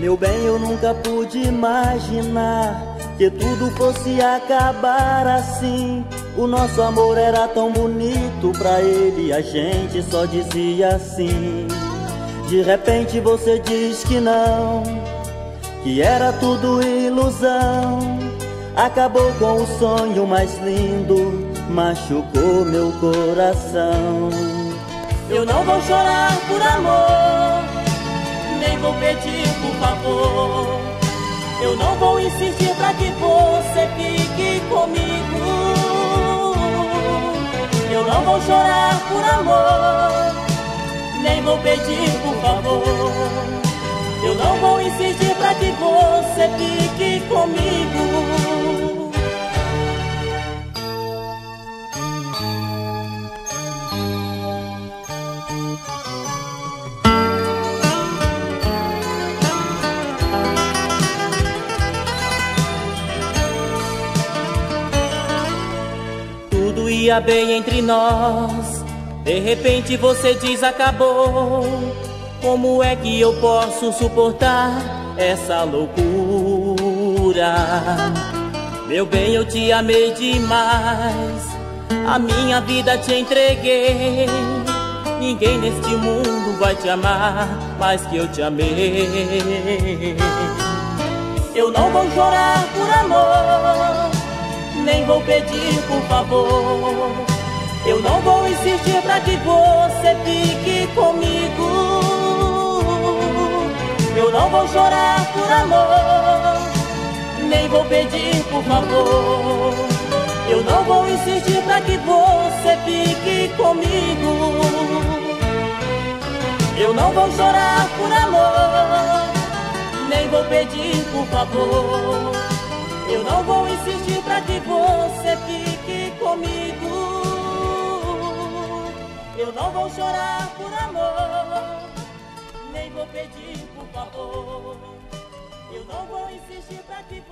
Meu bem, eu nunca pude imaginar que tudo fosse acabar assim. O nosso amor era tão bonito pra ele, a gente só dizia assim. De repente você diz que não, que era tudo ilusão. Acabou com o sonho mais lindo, machucou meu coração. Eu não vou chorar por amor, vou pedir por favor. Eu não vou insistir pra que você fique comigo. Eu não vou chorar por amor, nem vou pedir por favor. Eu não vou insistir pra que você fique comigo. Ia bem entre nós. De repente você diz acabou. Como é que eu posso suportar essa loucura? Meu bem, eu te amei demais. A minha vida te entreguei. Ninguém neste mundo vai te amar mais que eu te amei. Eu não vou chorar por amor nem vou pedir por favor. Eu não vou insistir pra que você fique comigo. Eu não vou chorar por amor, nem vou pedir por favor. Eu não vou insistir pra que você fique comigo. Eu não vou chorar por amor, nem vou pedir por favor. Eu não vou insistir pra que você fique comigo. Eu não vou chorar por amor, nem vou pedir por favor. Eu não vou insistir pra que.